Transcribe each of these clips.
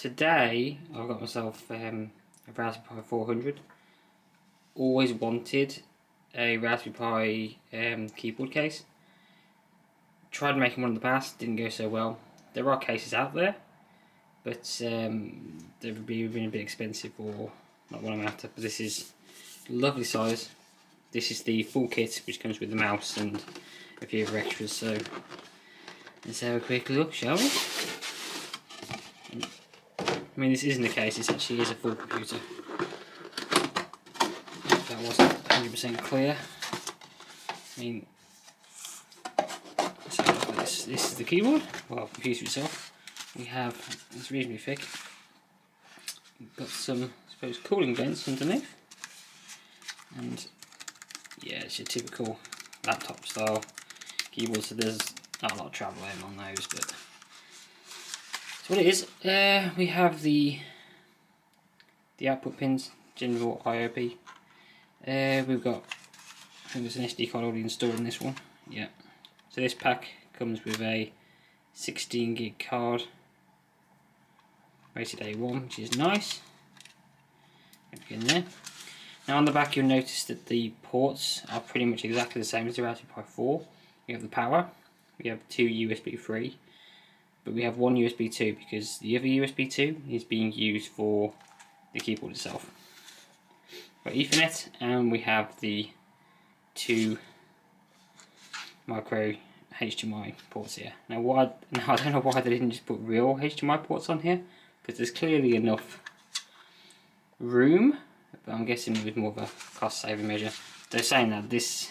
today I've got myself um, a Raspberry Pi 400. Always wanted a Raspberry Pi um, keyboard case. Tried making one in the past, didn't go so well. There are cases out there, but um, they would be a bit expensive or not what I'm after. But this is lovely size. This is the full kit, which comes with the mouse and a few other extras. So let's have a quick look, shall we? I mean, this isn't the case, this actually is a full computer. That wasn't 100% clear. I mean, so this, this is the keyboard, well, computer itself. We have, it's reasonably thick. We've got some, I suppose, cooling vents underneath. And yeah, it's your typical laptop style keyboard, so there's not a lot of travel on those, but what it is, uh, we have the the output pins, general IOP. Uh, we've got, I think there's an SD card already installed in this one. Yeah. So this pack comes with a 16 gig card, rated A1, which is nice. In there. Now on the back you'll notice that the ports are pretty much exactly the same as the Raspberry Pi 4. We have the power, we have two USB 3, but we have one USB 2 because the other USB 2 is being used for the keyboard itself. Got Ethernet and we have the two micro HDMI ports here. Now, why, now I don't know why they didn't just put real HDMI ports on here because there's clearly enough room but I'm guessing it was more of a cost saving measure. They're saying that this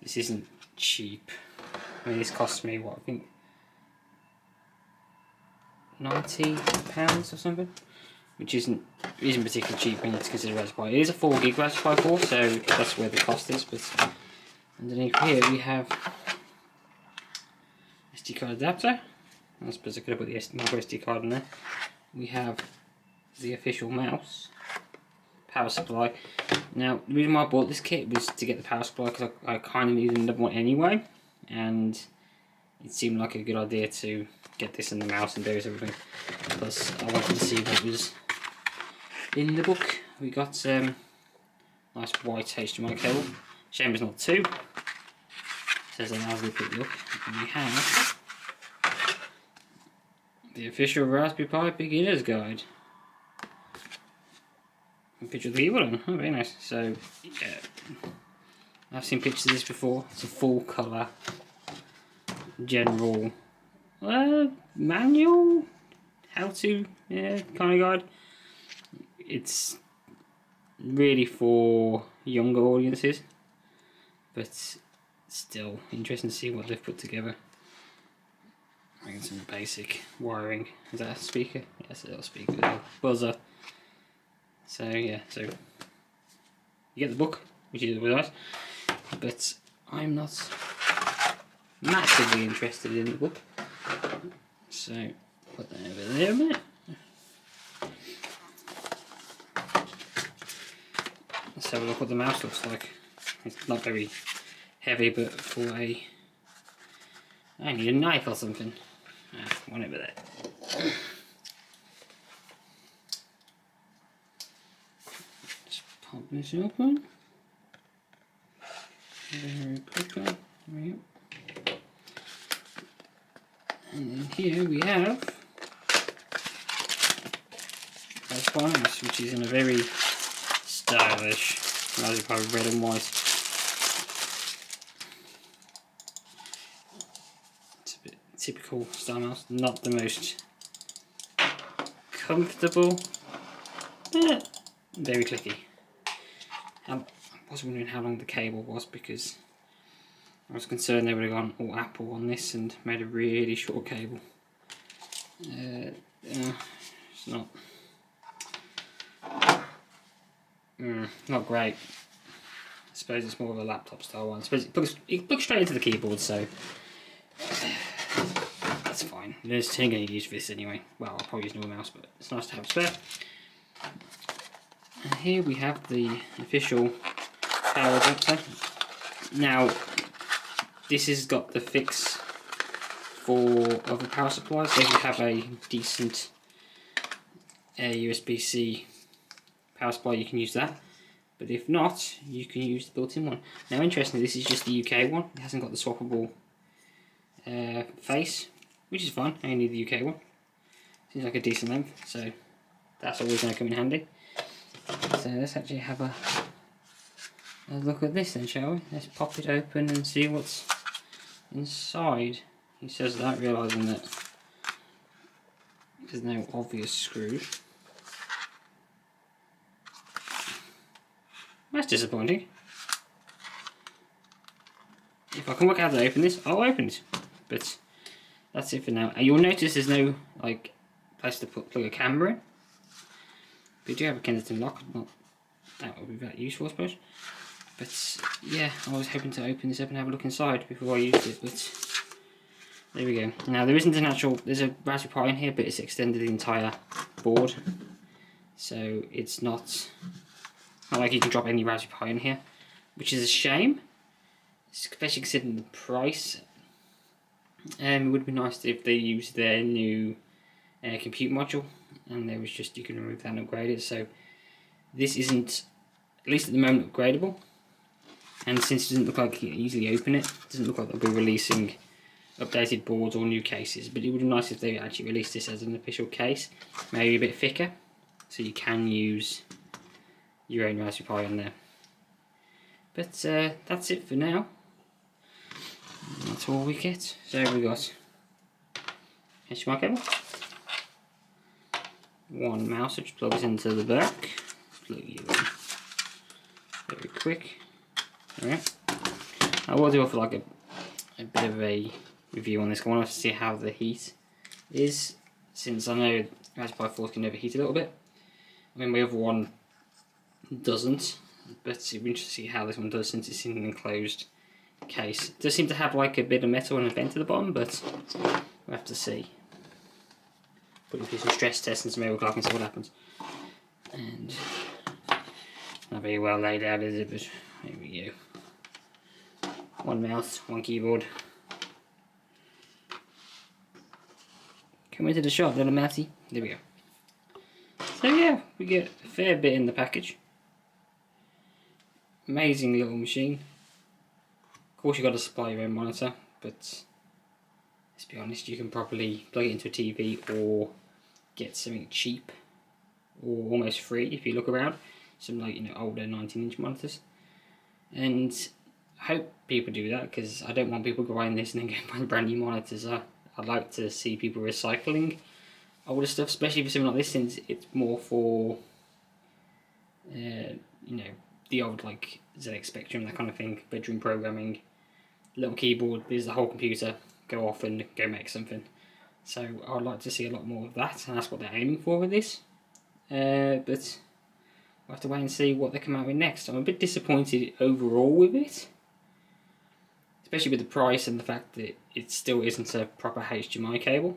this isn't cheap. I mean this cost me what I think ninety pounds or something, which isn't isn't particularly cheap when you consider Raspberry. It is a four gig Raspberry Pi 4, so that's where the cost is. But underneath here we have SD card adapter. I suppose I could have put the micro SD card in there. We have the official mouse, power supply. Now, the reason why I bought this kit was to get the power supply because I, I kind of needed another one anyway, and it seemed like a good idea to get this in the mouse and various everything. Plus, I wanted to see what was in the book. We got um, nice white HDMI cable. Shame it's not two. It says an as we quick look. And we have the official Raspberry Pi Beginner's Guide. A picture of the keyboard on. Oh, very nice. So, yeah. I've seen pictures of this before. It's a full colour general uh, manual, how to, yeah, kind of guide. It's really for younger audiences, but still interesting to see what they've put together. Bringing some basic wiring. Is that a speaker? Yes, a little speaker. A buzzer. So yeah, so you get the book, which is nice, but I'm not massively interested in the book. So put that over there a minute. Let's have a look what the mouse looks like. It's not very heavy, but for a... I need a knife or something. Ah, there. Just pop this open. Very quickly. There we go. And then here we have Advance, which is in a very stylish, rather probably red and white. It's a bit typical style mouse, not the most comfortable, but very clicky. Um, I was wondering how long the cable was because I was concerned they would have gone all Apple on this and made a really short cable. Uh, uh, it's not mm, not great. I suppose it's more of a laptop style one. I suppose it plugs, it plugs straight into the keyboard, so that's fine. There's thing going to use for this anyway. Well, I'll probably use normal mouse, but it's nice to have spare. And here we have the official power adapter. Now, this has got the fix for other power supplies. So if you have a decent a USB-C power supply, you can use that. But if not, you can use the built-in one. Now, interestingly, this is just the UK one. It hasn't got the swappable uh, face, which is fine. I only need the UK one. Seems like a decent length, so that's always going to come in handy. So let's actually have a, a look at this then, shall we? Let's pop it open and see what's inside. He says that, realising that there's no obvious screws. That's disappointing. If I can work out how to open this, I'll open it. But that's it for now. And you'll notice there's no like place to put plug a camera in. But you do have a Kensington lock, not that would be that useful I suppose. But yeah, I was hoping to open this up and have a look inside before I used it, but there we go. Now there isn't an actual, there's a Raspberry Pi in here, but it's extended the entire board. So it's not, not like you can drop any Raspberry Pi in here, which is a shame, especially considering the price. Um, it would be nice if they used their new uh, compute module, and there was just, you can remove that and upgrade it. So this isn't, at least at the moment, upgradable. And since it doesn't look like you can easily open it, it doesn't look like they'll be releasing updated boards or new cases, but it would be nice if they actually released this as an official case, maybe a bit thicker, so you can use your own Raspberry Pi on there. But uh, that's it for now. That's all we get. So we got HDMI cable, one mouse which plugs into the back, plug you in very quick. Alright. I will do for like a, a bit of a review on this. I want to see how the heat is, since I know Raspberry Pi 4 can overheat a little bit. I mean, my other one doesn't, but it'd be interesting to see how this one does since it's in an enclosed case. It does seem to have like a bit of metal and a vent at the bottom, but we'll have to see. Put through some stress tests and some air clock and see what happens. And not very well laid out, is it? But here we go. One mouse, one keyboard, Come into the shop, little Matty. There we go. So yeah, we get a fair bit in the package. Amazing little machine. Of course you've got to supply your own monitor, but let's be honest, you can probably plug it into a TV or get something cheap or almost free if you look around. Some like you know older 19 inch monitors. And I hope people do that because I don't want people buying this and then getting brand new monitors. I, I'd like to see people recycling older stuff, especially for something like this, since it's more for, uh, you know, the old like ZX Spectrum, that kind of thing, bedroom programming, little keyboard, there's the whole computer, go off and go make something. So I'd like to see a lot more of that, and that's what they're aiming for with this. Uh, but we'll have to wait and see what they come out with next. I'm a bit disappointed overall with it especially with the price and the fact that it still isn't a proper HDMI cable.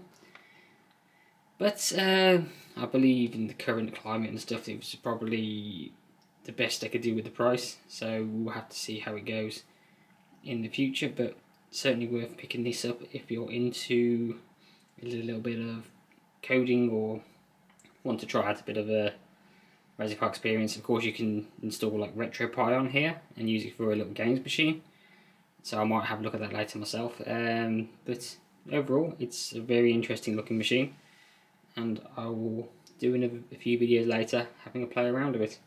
But uh, I believe in the current climate and stuff, it was probably the best they could do with the price. So we'll have to see how it goes in the future. But certainly worth picking this up if you're into a little bit of coding or want to try out a bit of a Raspberry Pi experience. Of course, you can install like RetroPie on here and use it for a little games machine so I might have a look at that later myself. Um, but overall, it's a very interesting looking machine, and I will do another, a few videos later having a play around with it.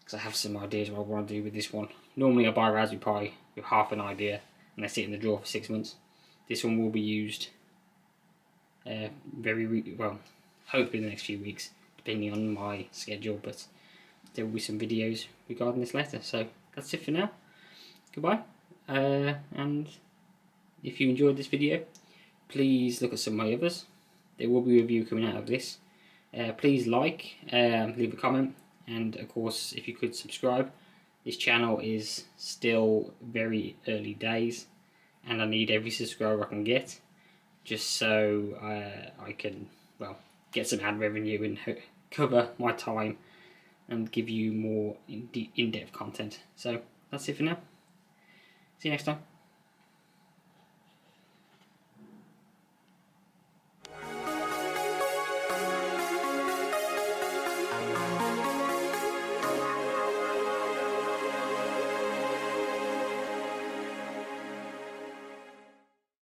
Because I have some ideas what I want to do with this one. Normally I buy a Raspberry Pi with half an idea and I sit in the drawer for six months. This one will be used uh, very well, hopefully in the next few weeks, depending on my schedule. But there will be some videos regarding this later. So that's it for now. Goodbye. Uh, and if you enjoyed this video, please look at some of my others. There will be a review coming out of this. Uh, please like, um, leave a comment, and of course, if you could subscribe. This channel is still very early days, and I need every subscriber I can get, just so uh, I can, well, get some ad revenue and cover my time and give you more in-depth content. So that's it for now. See you next time.